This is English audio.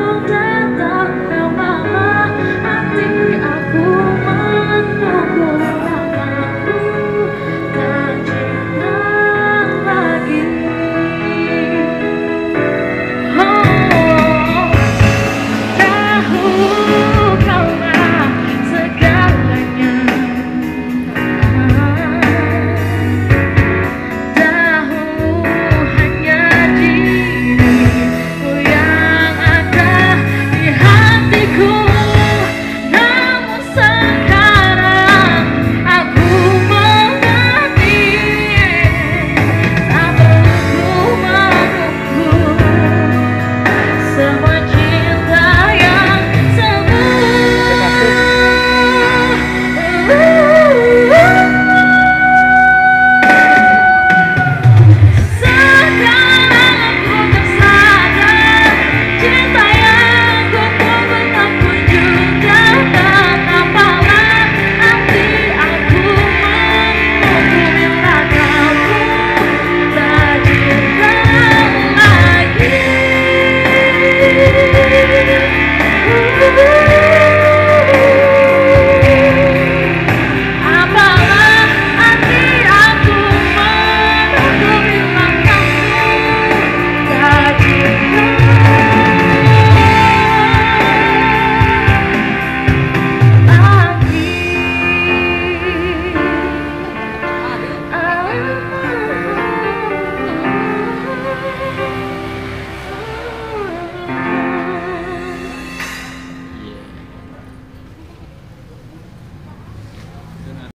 Oh,